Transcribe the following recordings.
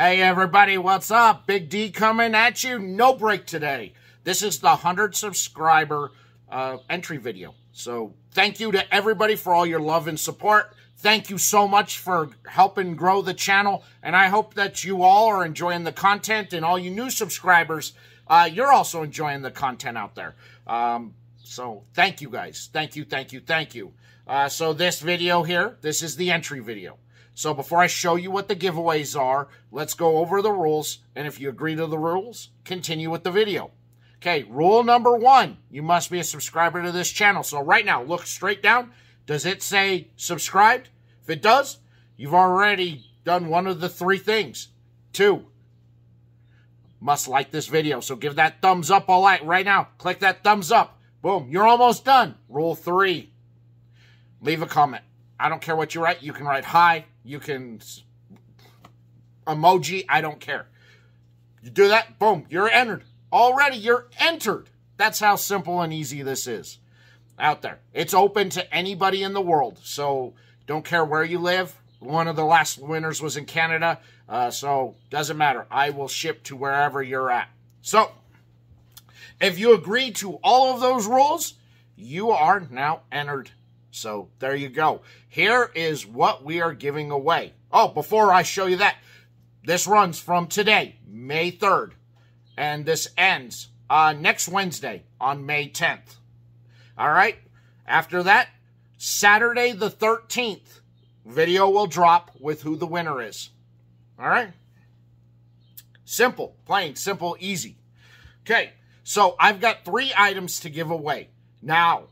Hey everybody, what's up? Big D coming at you. No break today. This is the 100 subscriber uh, entry video. So thank you to everybody for all your love and support. Thank you so much for helping grow the channel. And I hope that you all are enjoying the content and all you new subscribers, uh, you're also enjoying the content out there. Um, so thank you guys. Thank you, thank you, thank you. Uh, so this video here, this is the entry video. So before I show you what the giveaways are, let's go over the rules. And if you agree to the rules, continue with the video. Okay, rule number one, you must be a subscriber to this channel. So right now, look straight down. Does it say subscribed? If it does, you've already done one of the three things. Two, must like this video. So give that thumbs up all right, right now. Click that thumbs up. Boom, you're almost done. Rule three, leave a comment. I don't care what you write. You can write hi. You can emoji. I don't care. You do that, boom, you're entered. Already, you're entered. That's how simple and easy this is out there. It's open to anybody in the world. So don't care where you live. One of the last winners was in Canada. Uh, so doesn't matter. I will ship to wherever you're at. So if you agree to all of those rules, you are now entered so there you go. Here is what we are giving away. Oh, before I show you that, this runs from today, May 3rd, and this ends uh, next Wednesday on May 10th. All right. After that, Saturday the 13th, video will drop with who the winner is. All right. Simple, plain, simple, easy. Okay. So I've got three items to give away. Now,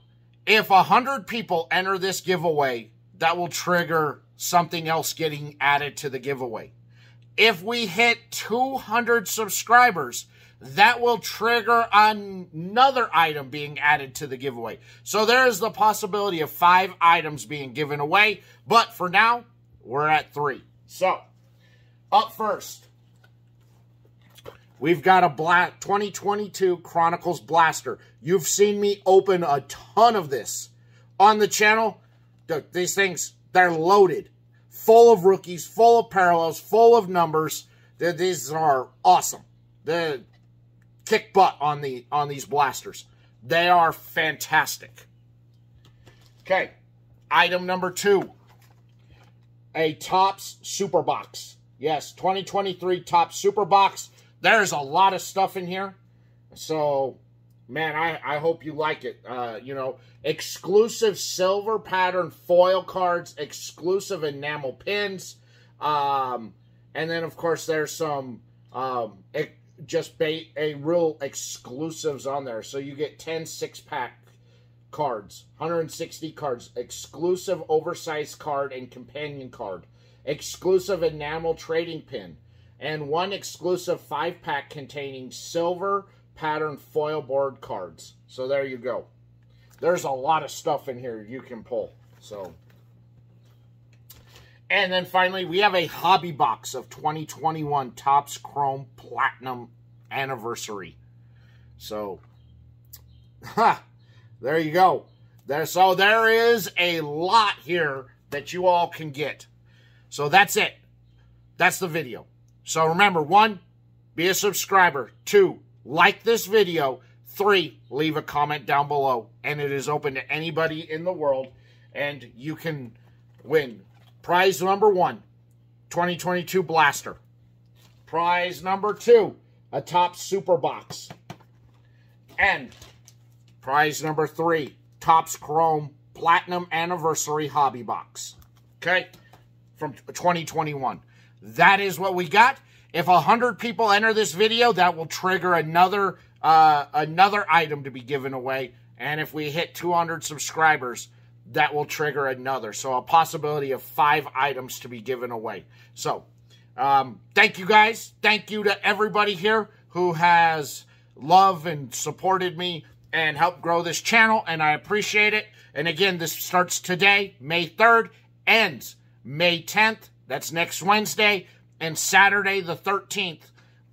if a hundred people enter this giveaway, that will trigger something else getting added to the giveaway. If we hit 200 subscribers, that will trigger another item being added to the giveaway. So there is the possibility of five items being given away. But for now, we're at three. So, up first, We've got a black 2022 Chronicles Blaster. You've seen me open a ton of this on the channel. These things, they're loaded. Full of rookies, full of parallels, full of numbers. These are awesome. The kick butt on the on these blasters. They are fantastic. Okay, item number two. A Topps Super Box. Yes, 2023 Topps Super Box. There's a lot of stuff in here. So, man, I, I hope you like it. Uh, you know, exclusive silver pattern foil cards, exclusive enamel pins. Um, and then, of course, there's some um, just a, a real exclusives on there. So you get 10 six-pack cards, 160 cards, exclusive oversized card and companion card, exclusive enamel trading pin, and one exclusive five pack containing silver pattern foil board cards. So there you go. There's a lot of stuff in here you can pull. So, and then finally, we have a hobby box of 2021 Topps Chrome Platinum Anniversary. So, ha, there you go. There, so there is a lot here that you all can get. So that's it. That's the video. So remember, one, be a subscriber. Two, like this video. Three, leave a comment down below. And it is open to anybody in the world. And you can win. Prize number one, 2022 Blaster. Prize number two, a Topps Super Box. And prize number three, Topps Chrome Platinum Anniversary Hobby Box. Okay? From 2021. That is what we got. If 100 people enter this video, that will trigger another uh, another item to be given away. And if we hit 200 subscribers, that will trigger another. So a possibility of five items to be given away. So um, thank you guys. Thank you to everybody here who has loved and supported me and helped grow this channel. And I appreciate it. And again, this starts today, May 3rd, ends May 10th. That's next Wednesday. And Saturday the 13th,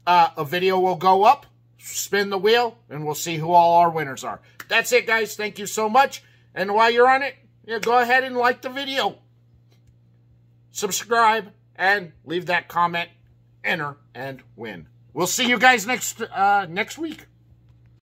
uh, a video will go up. Spin the wheel, and we'll see who all our winners are. That's it, guys. Thank you so much. And while you're on it, yeah, go ahead and like the video. Subscribe, and leave that comment enter, and win. We'll see you guys next uh, next week.